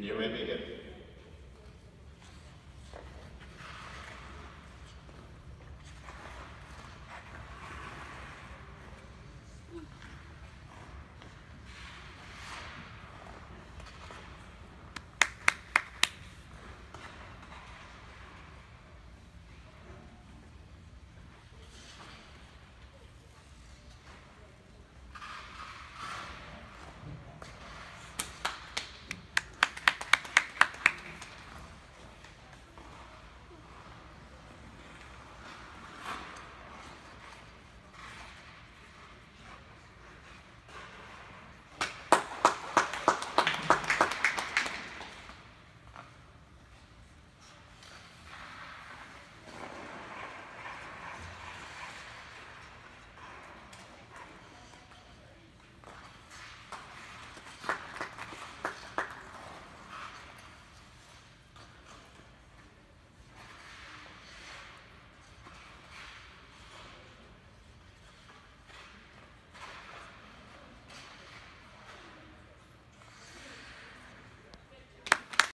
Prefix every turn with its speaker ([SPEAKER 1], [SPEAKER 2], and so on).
[SPEAKER 1] You may begin.